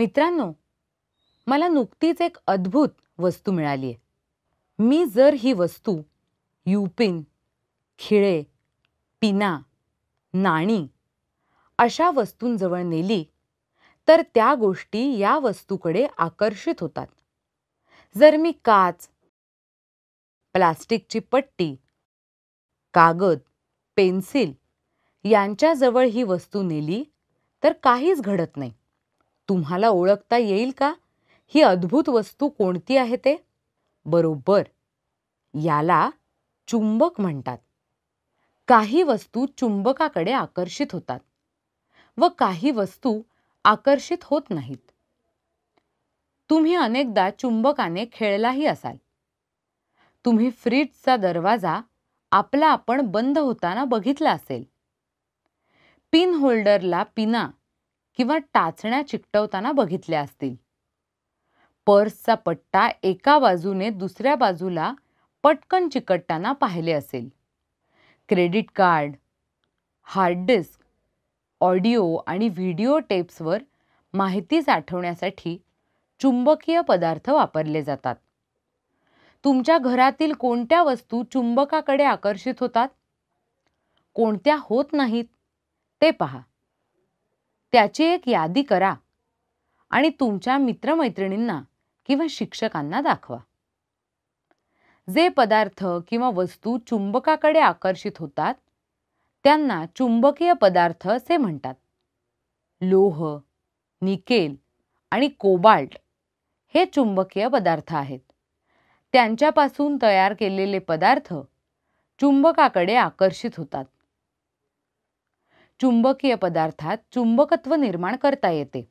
मित्रांनो मला नुकतीच एक अद्भुत वस्तू मिळाली आहे मी जर ही वस्तू युपिन खिळे पिना नाणी अशा वस्तूंजवळ नेली तर त्या गोष्टी या वस्तूकडे आकर्षित होतात. जर मी काच प्लास्टिकची पट्टी कागद पेन्सिल यांच्याजवळ ही वस्तू नेली तर काहीच घडत नाही. तुम्हाला ओळखता येईल का? ही अद्भुत वस्तू कोणती आहे ते? बरोबर. याला चुंबक म्हणतात. काही वस्तू चुंबकाकडे आकर्षित होतात व काही वस्तू आकर्षित होत नाहीत. तुम्ही अनेकदा चुंबकाने खेळलाही असाल. तुम्ही फ्रीजचा दरवाजा आपला आपण बंद होताना बघितला असेल. पिन होल्डरला पिना किंवा टाचण्या चिकटवताना बघितल्या असतील. पर्सचा पट्टा एका बाजूने दुसऱ्या बाजूला पटकन चिकटताना पाहिले असेल. Credit card hard disk audio आणि व्हिडिओ टेप्सवर माहिती साठवण्यासाठी चुंबकीय पदार्थ वापरले जातात. तुमच्या घरातील कोणत्या वस्तू चुंबकाकडे आकर्षित होतात? कोणत्या होत नाहीत? ते पहा. त्याची एक यादी करा आणि तुमच्या मित्रमैत्रिणींना किंवा शिक्षकांना दाखवा. जे पदार्थ किंवा वस्तू चुंबकाकडे आकर्षित होतात त्यांना चुंबकीय पदार्थ असे म्हणतात. लोह निकेल आणि कोबाल्ट हे चुंबकीय पदार्थ आहेत. त्यांच्यापासून तयार केलेले पदार्थ चुंबकाकडे आकर्षित होतात. चुंबकीय पदार्थात चुंबकत्व निर्माण करता येते.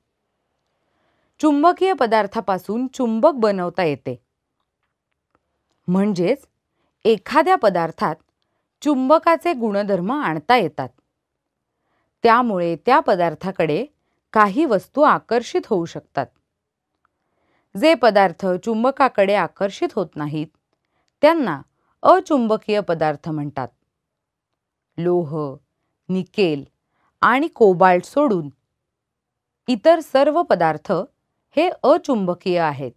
चुंबकीय पदार्थापासून चुंबक बनवता येते. म्हणजेच एखाद्या पदार्थात चुंबकाचे गुणधर्म आणता येतात. त्यामुळे त्या पदार्थाकडे काही वस्तू आकर्षित होऊ शकतात. जे पदार्थ चुंबकाकडे आकर्षित होत नाहीत त्यांना अचुंबकीय पदार्थ म्हणतात. लोह निकेल आणि कोबाल्ट सोडून. इतर सर्व पदार्थ हे अचुंबकीय आहेत.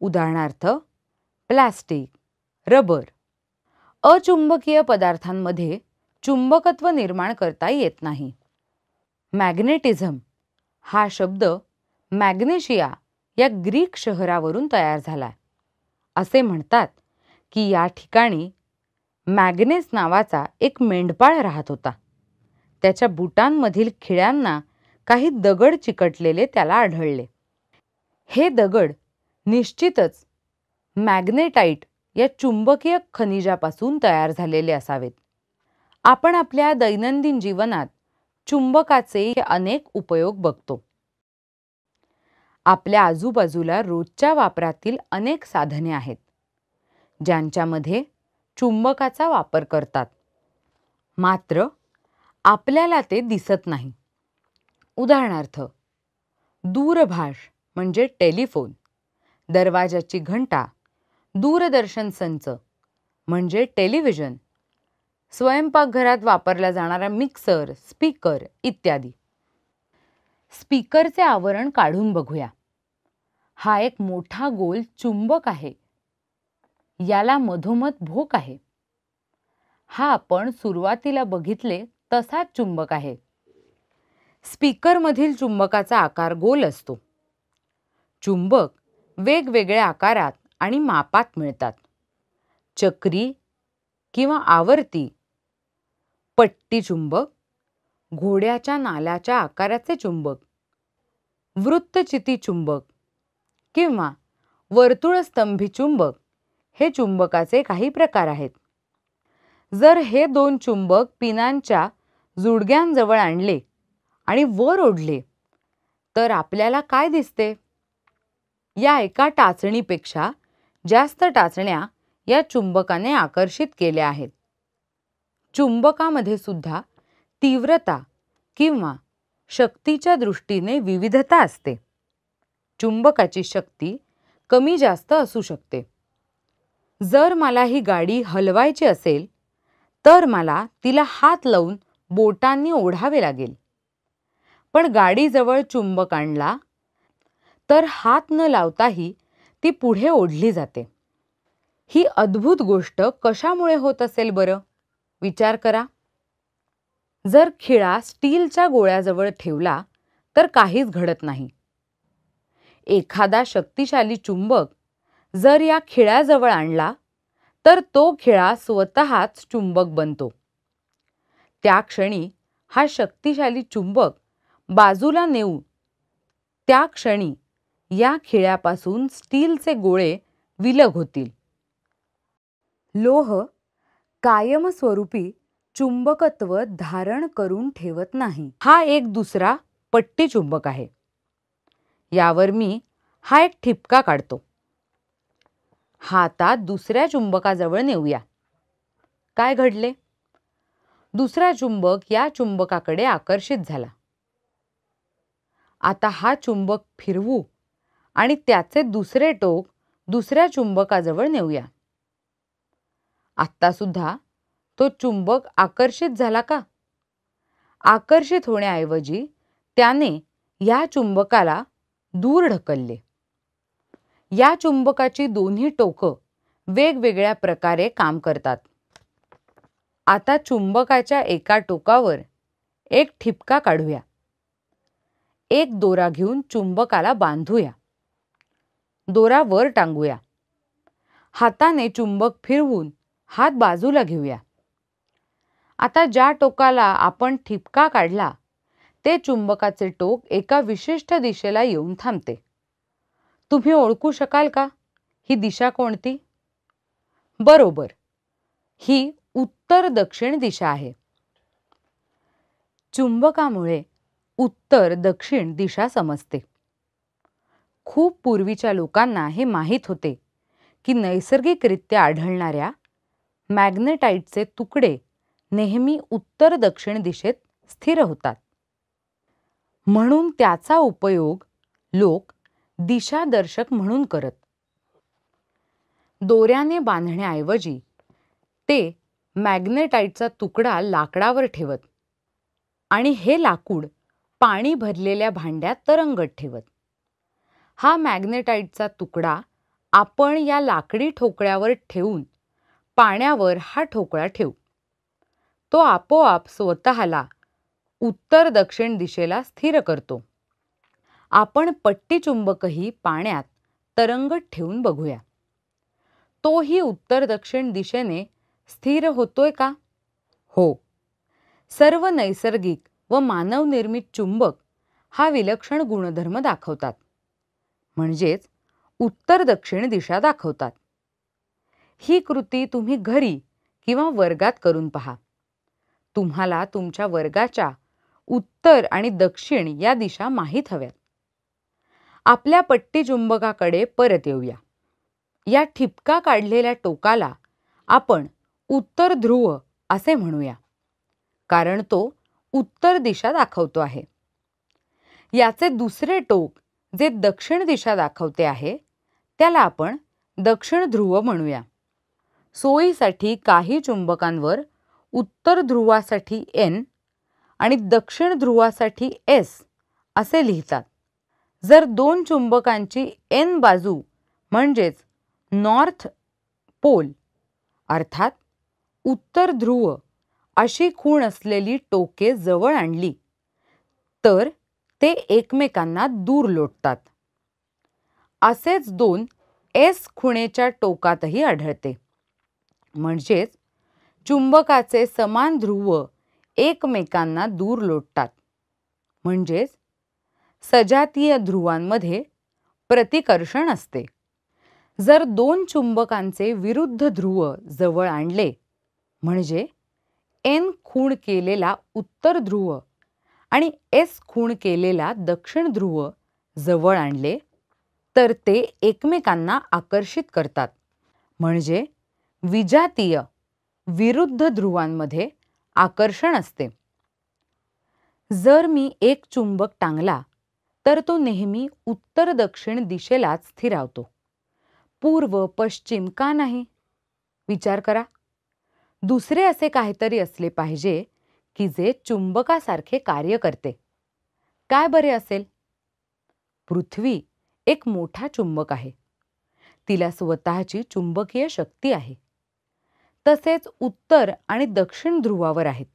उदाहरणार्थ प्लास्टिक रबर. अचुंबकीय पदार्थांमध्ये चुंबकत्व निर्माण करता येत नाही. मॅग्नेटिझम हा शब्द मॅग्नेशिया या ग्रीक शहरावरून तयार झाला. असे म्हणतात की या ठिकाणी मॅग्नेस नावाचा एक मेंढपाळ राहत होता. त्याच्या बुटांमधील खिळ्यांना काही दगड चिकटलेले त्याला आढळले. हे दगड निश्चितच मॅग्नेटाईट या चुंबकीय खनिजापासून तयार झालेले असावेत. आपण आपल्या दैनंदिन जीवनात चुंबकाचे अनेक उपयोग बघतो. आपल्या आजूबाजूला रोजच्या वापरातील अनेक साधने आहेत ज्यांच्यामध्ये चुंबकाचा वापर करतात. मात्र आपल्याला ते दिसत नाही. उदाहरणार्थ दूरभाष म्हणजे टेलिफोन दरवाजाची घंटा दूरदर्शन संच म्हणजे टेलिव्हिजन स्वयंपाकघरात वापरला जाणारा मिक्सर स्पीकर इत्यादी. स्पीकरचे आवरण काढून बघूया. हा एक मोठा गोल चुंबक आहे. याला मधोमध भोक आहे. हा आपण सुरुवातीला बघितले तसाच चुंबक आहे. स्पीकरमधील चुंबकाचा आकार गोल असतो. चुंबक वेगवेगळ्या आकारात आणि मापात मिळतात. चक्री किंवा आवर्ती पट्टी चुंबक घोड्याच्या नाल्याच्या आकाराचे चुंबक वृत्तचिती चुंबक किंवा वर्तुळस्तंभी चुंबक हे चुंबकाचे काही प्रकार आहेत. जर हे दोन चुंबक पिनांच्या जुडग्यांजवळ आणले आणि वर ओढले. तर आपल्याला काय दिसते? या एका टाचणीपेक्षा जास्त टाचण्या या चुंबकाने आकर्षित केल्या आहेत. चुंबकामध्ये सुद्धा तीव्रता किंवा शक्तीच्या दृष्टीने विविधता असते. चुंबकाची शक्ती कमी जास्त असू शकते. जर मला ही गाडी हलवायची असेल तर मला तिला हात लावून बोटांनी ओढावे लागेल. पण गाडीजवळ चुंबक आणला तर हात न लावताही ती पुढे ओढली जाते. ही अद्भुत गोष्ट कशामुळे होत असेल बरं? विचार करा. जर खिळा स्टीलच्या गोळ्याजवळ ठेवला तर काहीच घडत नाही. एखादा शक्तिशाली चुंबक जर या खिळ्याजवळ आणला तर तो खिळा स्वतःच चुंबक बनतो. त्या क्षणी हा शक्तिशाली चुंबक बाजूला नेऊ त्या क्षणी या खिळ्यापासून स्टीलचे गोळे विलग होतील. लोह कायमस्वरूपी चुंबकत्व धारण करून ठेवत नाही. हा एक दुसरा पट्टी चुंबक आहे. यावर मी हा एक ठिपका काढतो. हा आता दुसऱ्या चुंबकाजवळ नेऊया. काय घडले? दुसरा चुंबक या चुंबकाकडे आकर्षित झाला. आता हा चुंबक फिरवू आणि त्याचे दुसरे टोक दुसऱ्या चुंबकाजवळ नेऊया. आत्ता सुद्धा तो चुंबक आकर्षित झाला का? आकर्षित होण्याऐवजी त्याने या चुंबकाला दूर ढकलले. या चुंबकाची दोन्ही टोकं वेगवेगळ्या प्रकारे काम करतात. आता चुंबकाच्या एका टोकावर एक ठिपका काढूया. एक दोरा घेऊन चुंबकाला बांधूया. दोरा वर टांगूया. हाताने चुंबक फिरवून हात बाजूला घेऊया. आता ज्या टोकाला आपण ठिपका काढला ते चुंबकाचे टोक एका विशिष्ट दिशेला येऊन थांबते. तुम्ही ओळखू शकाल का? ही दिशा कोणती? बरोबर. ही उत्तर दक्षिण दिशा आहे. चुंबकामुळे उत्तर दक्षिण दिशा समजते. खूप पूर्वीच्या लोकांना हे माहीत होते की नैसर्गिकरित्या आढळणाऱ्या मॅग्नेटाईटचे तुकडे नेहमी उत्तर दक्षिण दिशेत स्थिर होतात. म्हणून त्याचा उपयोग लोक दिशादर्शक म्हणून करत. दोऱ्याने बांधण्याऐवजी ते मॅग्नेटाईटचा तुकडा लाकडावर ठेवत आणि हे लाकूड पाणी भरलेल्या भांड्यात तरंगत ठेवत. हा मॅग्नेटाईटचा तुकडा आपण या लाकडी ठोकळ्यावर ठेवून पाण्यावर हा ठोकळा ठेवू. तो आपोआप स्वतःला उत्तर दक्षिण दिशेला स्थिर करतो. आपण पट्टी चुंबकही पाण्यात तरंगत ठेवून बघूया. तोही उत्तर दक्षिण दिशेने स्थिर होतोय का? हो. सर्व नैसर्गिक व मानवनिर्मित चुंबक हा विलक्षण गुणधर्म दाखवतात. म्हणजेच उत्तर दक्षिण दिशा दाखवतात. ही कृती तुम्ही घरी किंवा वर्गात करून पहा. तुम्हाला तुमच्या वर्गाच्या उत्तर आणि दक्षिण या दिशा माहीत हव्यात. आपल्या पट्टी चुंबकाकडे परत येऊया. या ठिपका काढलेल्या टोकाला आपण उत्तर ध्रुव असे म्हणूया. कारण तो उत्तर दिशा दाखवतो आहे. याचे दुसरे टोक जे दक्षिण दिशा दाखवते आहे त्याला आपण दक्षिण ध्रुव म्हणूया. सोयीसाठी काही चुंबकांवर उत्तर ध्रुवासाठी एन आणि दक्षिण ध्रुवासाठी एस असे लिहितात. जर दोन चुंबकांची एन बाजू म्हणजेच नॉर्थ पोल अर्थात उत्तर ध्रुव अशी खूण असलेली टोके जवळ आणली. तर ते एकमेकांना दूर लोटतात. असेच दोन एस खुणेच्या टोकातही आढळते. म्हणजेच चुंबकाचे समान ध्रुव एकमेकांना दूर लोटतात. म्हणजेच सजातीय ध्रुवांमध्ये प्रतिकर्षण असते. जर दोन चुंबकांचे विरुद्ध ध्रुव जवळ आणले म्हणजे एन खूण केलेला उत्तर ध्रुव आणि एस खूण केलेला दक्षिण ध्रुव जवळ आणले तर ते एकमेकांना आकर्षित करतात. म्हणजे विजातीय विरुद्ध ध्रुवांमध्ये आकर्षण असते. जर मी एक चुंबक टांगला तर तो नेहमी उत्तर दक्षिण दिशेलाच स्थिरावतो. पूर्व पश्चिम का नाही? विचार करा. दुसरे असे काहीतरी असले पाहिजे की जे चुंबकासारखे कार्य करते. काय बरे असेल? पृथ्वी एक मोठा चुंबक आहे. तिला स्वतःची चुंबकीय शक्ती आहे. तसेच उत्तर आणि दक्षिण ध्रुवावर आहेत.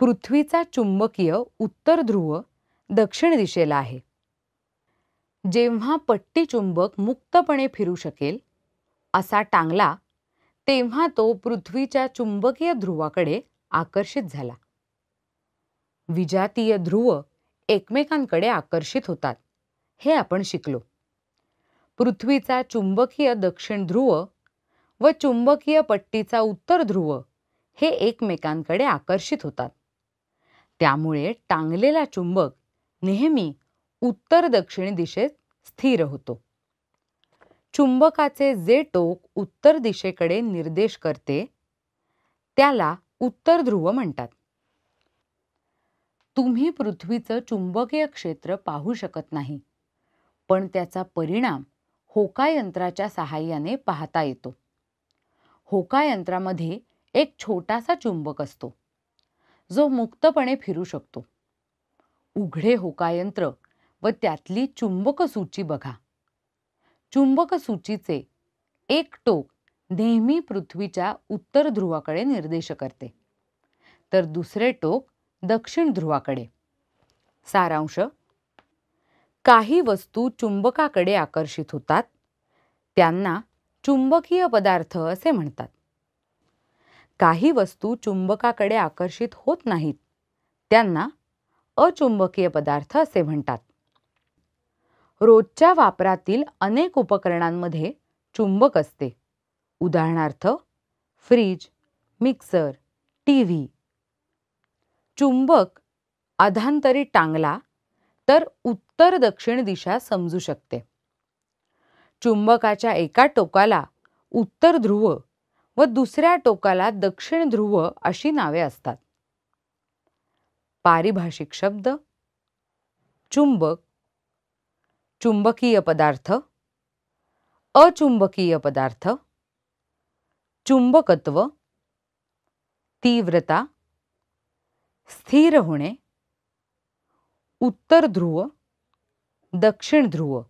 पृथ्वीचा चुंबकीय उत्तर ध्रुव दक्षिण दिशेला आहे. जेव्हा पट्टी चुंबक मुक्तपणे फिरू शकेल असा टांगला तेव्हा तो पृथ्वीच्या चुंबकीय ध्रुवाकडे आकर्षित झाला. विजातीय ध्रुव एकमेकांकडे आकर्षित होतात हे आपण शिकलो. पृथ्वीचा चुंबकीय दक्षिण ध्रुव व चुंबकीय पट्टीचा उत्तर ध्रुव हे एकमेकांकडे आकर्षित होतात. त्यामुळे टांगलेला चुंबक नेहमी उत्तर दक्षिण दिशेत स्थिर होतो. चुंबकाचे जे टोक उत्तर दिशेकडे निर्देश करते त्याला उत्तर ध्रुव म्हणतात. तुम्ही पृथ्वीचं चुंबकीय क्षेत्र पाहू शकत नाही पण त्याचा परिणाम होका यंत्राच्या सहाय्याने पाहता येतो. होका यंत्रामध्ये एक छोटासा चुंबक असतो जो मुक्तपणे फिरू शकतो. उघडे होकायंत्र व त्यातली चुंबक सूची बघा. चुंबक सूचीचे एक टोक नेहमी पृथ्वीच्या उत्तर ध्रुवाकडे निर्देश करते. तर दुसरे टोक दक्षिण ध्रुवाकडे. सारांश. काही वस्तू चुंबकाकडे आकर्षित होतात. त्यांना चुंबकीय पदार्थ असे म्हणतात. काही वस्तू चुंबकाकडे आकर्षित होत नाहीत. त्यांना अचुंबकीय पदार्थ असे म्हणतात. रोजच्या वापरातील अनेक उपकरणांमध्ये चुंबक असते. उदाहरणार्थ फ्रीज मिक्सर टी व्ही चुंबक अधांतरी टांगला तर उत्तर दक्षिण दिशा समजू शकते. चुंबकाच्या एका टोकाला उत्तर ध्रुव व दुसऱ्या टोकाला दक्षिण ध्रुव अशी नावे असतात. पारिभाषिक शब्द चुंबक चुंबकीय पदार्थ अचुंबकीय पदार्थ चुंबकत्व तीव्रता स्थिर होणे उत्तर ध्रुव दक्षिण ध्रुव.